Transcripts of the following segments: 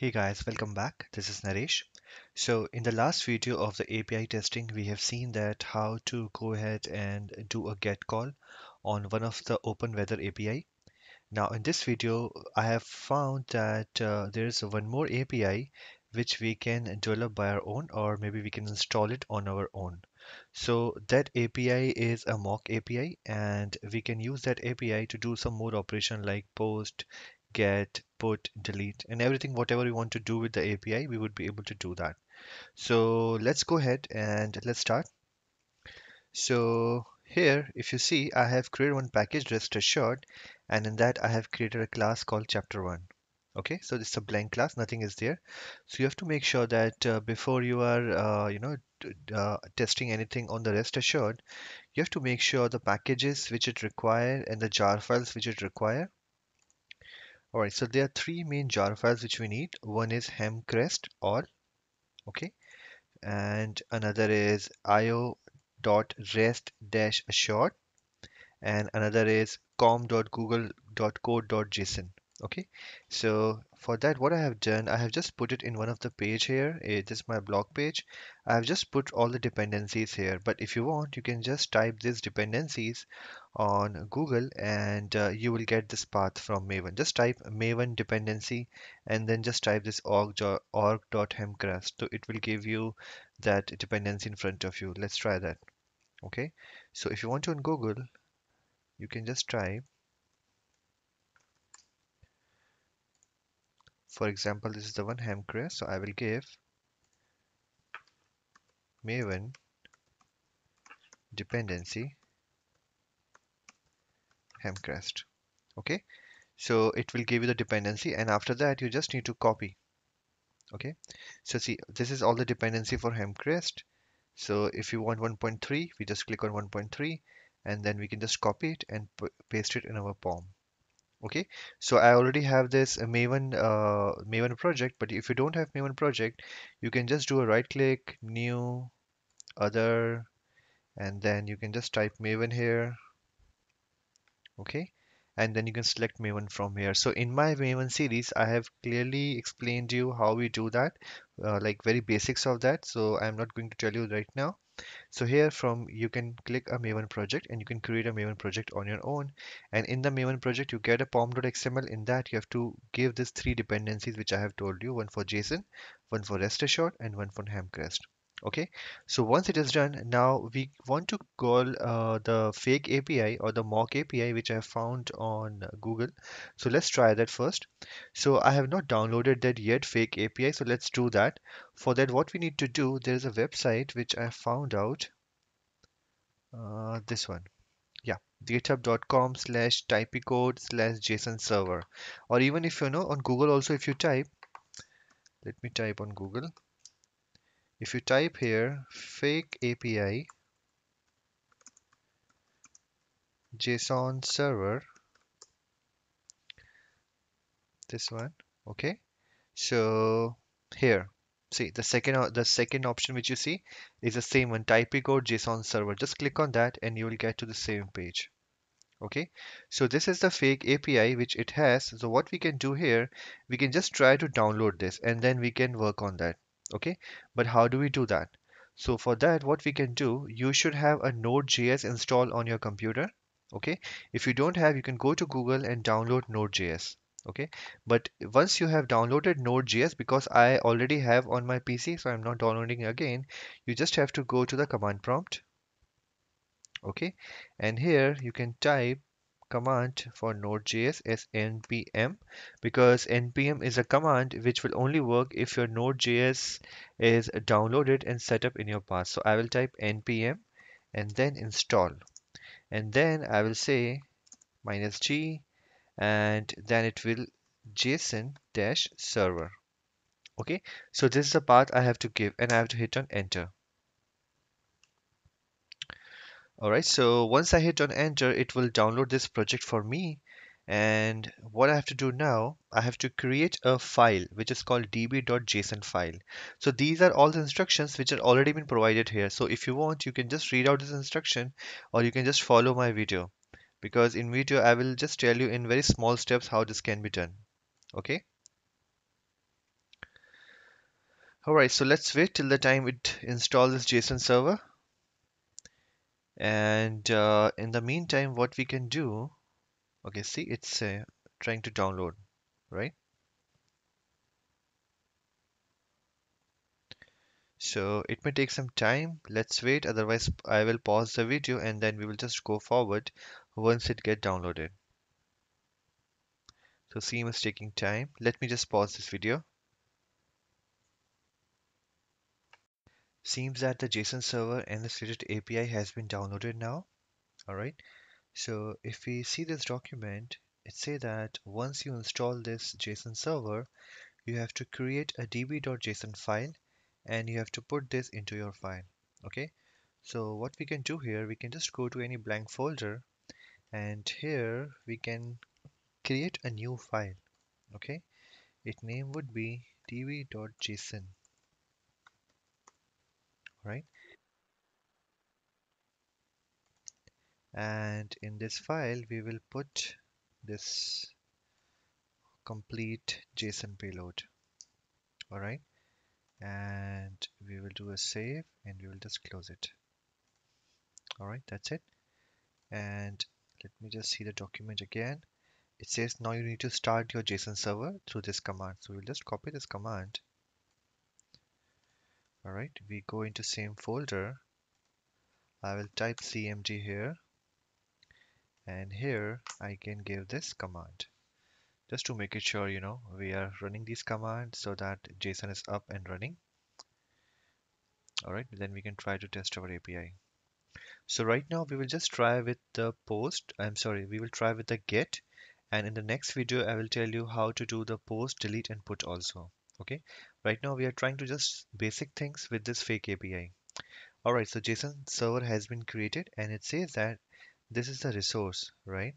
Hey guys, welcome back. This is Naresh. So in the last video of the API testing, we have seen that how to go ahead and do a get call on one of the OpenWeather API. Now in this video, I have found that uh, there is one more API which we can develop by our own or maybe we can install it on our own. So that API is a mock API and we can use that API to do some more operation like post, get, put, delete, and everything, whatever we want to do with the API, we would be able to do that. So let's go ahead and let's start. So here, if you see, I have created one package rest assured, and in that I have created a class called chapter one. Okay, so it's a blank class, nothing is there. So you have to make sure that uh, before you are, uh, you know, uh, testing anything on the rest assured, you have to make sure the packages which it require and the jar files which it require all right, so there are three main jar files which we need. One is hamcrest all, okay, and another is io.rest-assured, and another is com.google.code.json. Okay, so for that, what I have done, I have just put it in one of the page here. It is my blog page. I have just put all the dependencies here. But if you want, you can just type these dependencies on Google and uh, you will get this path from Maven. Just type Maven dependency and then just type this org.hamcrest. So it will give you that dependency in front of you. Let's try that. Okay, so if you want to on Google, you can just type For example, this is the one Hamcrest, so I will give Maven dependency Hamcrest. Okay, so it will give you the dependency, and after that, you just need to copy. Okay, so see, this is all the dependency for Hamcrest. So if you want 1.3, we just click on 1.3, and then we can just copy it and paste it in our POM okay so I already have this uh, Maven uh, Maven project but if you don't have Maven project you can just do a right click new other and then you can just type Maven here okay and then you can select Maven from here. So in my Maven series, I have clearly explained you how we do that, uh, like very basics of that. So I'm not going to tell you right now. So here from you can click a Maven project and you can create a Maven project on your own. And in the Maven project, you get a pom.xml. In that, you have to give these three dependencies, which I have told you, one for JSON, one for rest assured, and one for Hamcrest okay? So once it is done now we want to call uh, the fake API or the mock API which I found on Google. So let's try that first. So I have not downloaded that yet fake API so let's do that. For that what we need to do there is a website which I found out. Uh, this one. Yeah. github.com slash typicode slash json server. Or even if you know on Google also if you type let me type on Google if you type here fake API JSON server this one okay? So here see the second uh, the second option which you see is the same one typicode JSON server. Just click on that and you will get to the same page okay? So this is the fake API which it has. So what we can do here we can just try to download this and then we can work on that okay? But how do we do that? So for that what we can do you should have a node.js installed on your computer okay? If you don't have you can go to google and download node.js okay? But once you have downloaded node.js because i already have on my pc so i'm not downloading again you just have to go to the command prompt okay? And here you can type command for Node.js is npm because npm is a command which will only work if your Node.js is downloaded and set up in your path. So I will type npm and then install. And then I will say minus g and then it will json dash server. Okay? So this is the path I have to give and I have to hit on enter Alright, so once I hit on enter, it will download this project for me. And what I have to do now, I have to create a file which is called db.json file. So these are all the instructions which are already been provided here. So if you want, you can just read out this instruction or you can just follow my video. Because in video, I will just tell you in very small steps how this can be done. Okay. All right, so let's wait till the time it installs this JSON server. And uh, in the meantime, what we can do, okay, see, it's uh, trying to download, right? So it may take some time. Let's wait. Otherwise, I will pause the video and then we will just go forward once it get downloaded. So Seam is taking time. Let me just pause this video. Seems that the JSON server and the related API has been downloaded now. All right. So if we see this document, it say that once you install this JSON server, you have to create a db.json file and you have to put this into your file. Okay. So what we can do here, we can just go to any blank folder and here we can create a new file. Okay. Its name would be db.json right? And in this file, we will put this complete JSON payload. All right. And we will do a save and we will just close it. All right, that's it. And let me just see the document again. It says now you need to start your JSON server through this command. So we'll just copy this command all right we go into same folder. I will type cmd here. And here I can give this command. Just to make it sure you know we are running these commands so that JSON is up and running. All right then we can try to test our API so right now we will just try with the post I'm sorry we will try with the get. And in the next video I will tell you how to do the post delete and put also okay? Right now we are trying to just basic things with this fake API all right so JSON server has been created and it says that this is the resource right?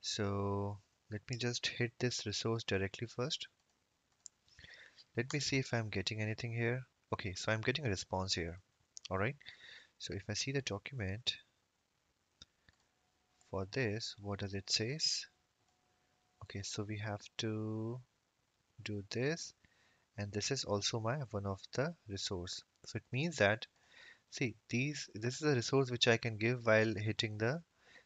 So let me just hit this resource directly first. Let me see if I'm getting anything here. Okay so I'm getting a response here. All right so if I see the document for this what does it says? Okay so we have to do this and this is also my one of the resource. So it means that see these this is a resource which I can give while hitting the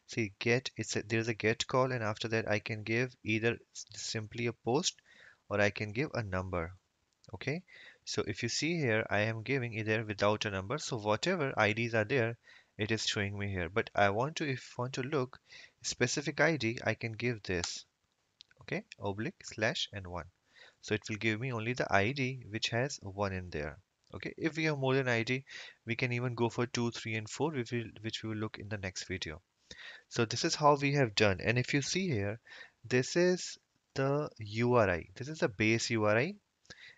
see get it's a, there's a get call and after that I can give either simply a post or I can give a number. Okay? So if you see here I am giving either without a number. So whatever IDs are there it is showing me here. But I want to if want to look specific ID I can give this. Okay? Oblique slash and one so it will give me only the id which has 1 in there. Okay? If we have more than id we can even go for 2 3 and 4 which, will, which we will look in the next video. So this is how we have done. And if you see here this is the URI this is the base URI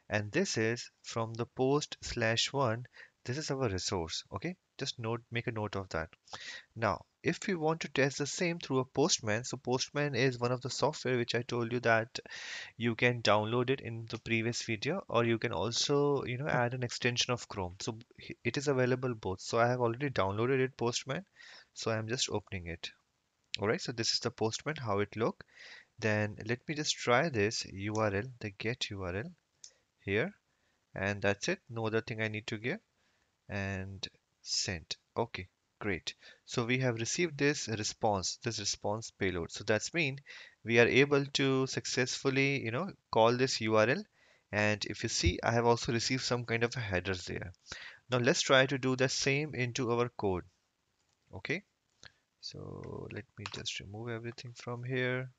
and this is from the post slash one. This is our resource. Okay just note make a note of that. Now if we want to test the same through a postman so postman is one of the software which i told you that you can download it in the previous video or you can also you know add an extension of chrome. So it is available both. So i have already downloaded it postman. So i'm just opening it. All right so this is the postman how it look. Then let me just try this url the get url here. And that's it. No other thing i need to give. And sent. Okay great. So we have received this response this response payload. So that's mean we are able to successfully you know call this url and if you see i have also received some kind of headers there. Now let's try to do the same into our code. Okay? So let me just remove everything from here.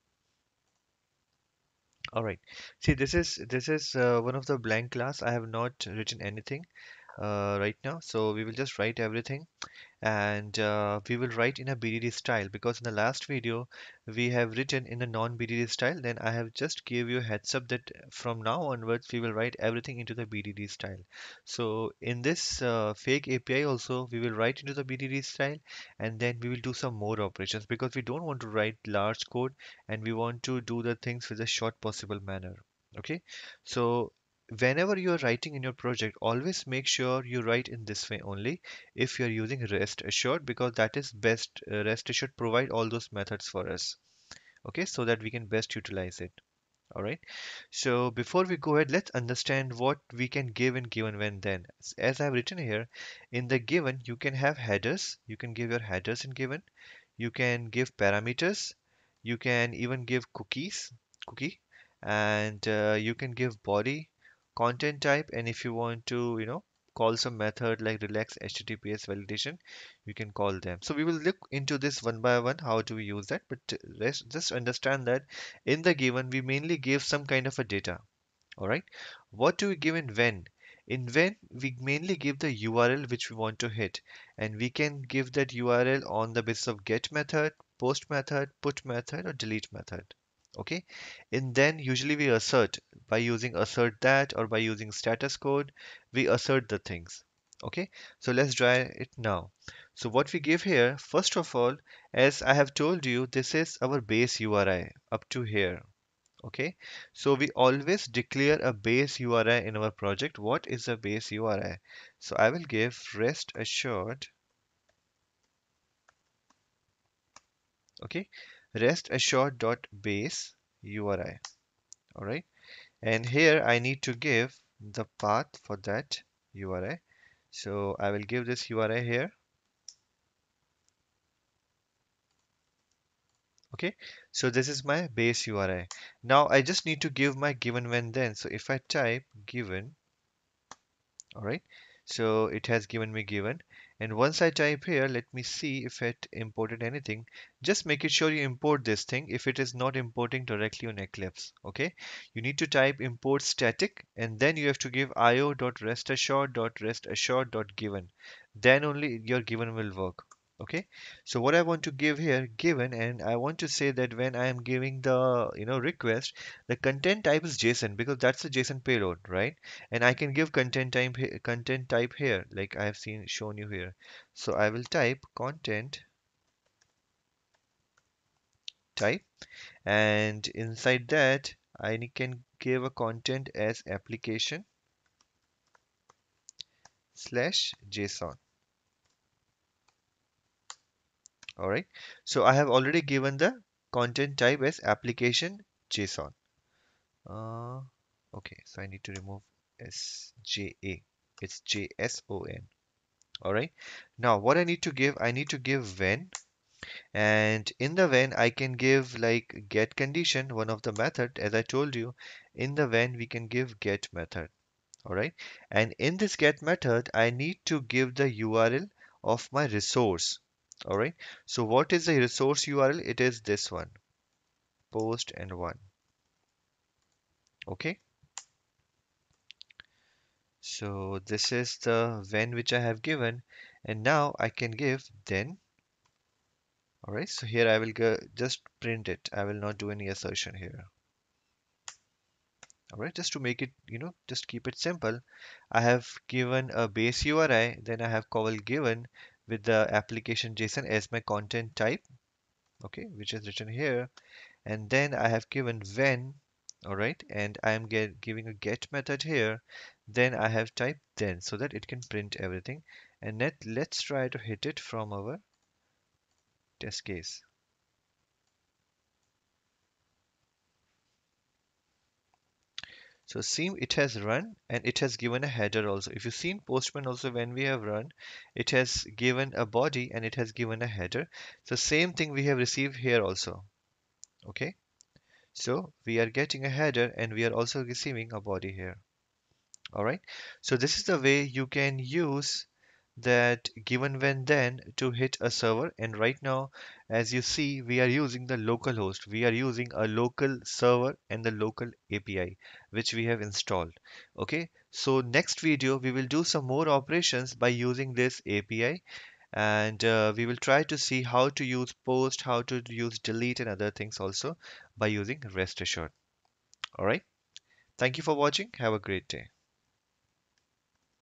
All right. See this is this is uh, one of the blank class. I have not written anything uh, right now. So we will just write everything and uh, we will write in a BDD style because in the last video we have written in a non-BDD style. Then I have just gave you a heads up that from now onwards we will write everything into the BDD style. So in this uh, fake API also we will write into the BDD style and then we will do some more operations because we don't want to write large code and we want to do the things with a short possible manner. Okay? So whenever you are writing in your project always make sure you write in this way only if you are using rest assured because that is best uh, rest assured provide all those methods for us okay so that we can best utilize it All right. So before we go ahead, let's understand what we can give in given when then. As I've written here, in the given, you can have headers. You can give your headers in given. You can give parameters. You can even give cookies, cookie, and uh, you can give body, content type, and if you want to, you know, call some method like relax HTTPS validation, you can call them. So we will look into this one by one, how do we use that, but just understand that in the given, we mainly give some kind of a data. All right. What do we give in when? In when, we mainly give the URL which we want to hit, and we can give that URL on the basis of get method, post method, put method, or delete method okay? And then usually we assert by using assert that or by using status code we assert the things okay? So let's try it now. So what we give here first of all as I have told you this is our base URI up to here okay? So we always declare a base URI in our project. What is a base URI so I will give rest assured okay rest assured dot base URI. All right. And here I need to give the path for that URI. So I will give this URI here. Okay, so this is my base URI. Now I just need to give my given when then. So if I type given, all right, so it has given me given and once I type here let me see if it imported anything. Just make it sure you import this thing if it is not importing directly on Eclipse okay? You need to type import static and then you have to give io.restassured.restassured.given then only your given will work okay? So what I want to give here given and I want to say that when I am giving the you know request the content type is JSON because that's the JSON payload right? And I can give content type content type here like I have seen shown you here. So I will type content type and inside that I can give a content as application slash JSON all right. So I have already given the content type as application JSON. Uh, okay. So I need to remove SJA it's JSON all right. Now what I need to give I need to give when. And in the when I can give like get condition one of the method as I told you. In the when we can give get method. All right. And in this get method I need to give the URL of my resource all right. So what is the resource url it is this one post and one. Okay. So this is the when which I have given and now I can give then. All right. So here I will go just print it. I will not do any assertion here. All right. Just to make it you know just keep it simple I have given a base URI then I have call given with the application JSON as my content type okay which is written here. And then I have given when all right and I am get, giving a get method here. Then I have typed then so that it can print everything. And let, let's try to hit it from our test case So seem it has run and it has given a header also. If you've seen Postman also when we have run, it has given a body and it has given a header. So same thing we have received here also. Okay. So we are getting a header and we are also receiving a body here. All right. So this is the way you can use that given when then to hit a server. And right now as you see we are using the local host. We are using a local server and the local API which we have installed. Okay? So next video we will do some more operations by using this API and uh, we will try to see how to use post how to use delete and other things also by using rest assured. All right? Thank you for watching. Have a great day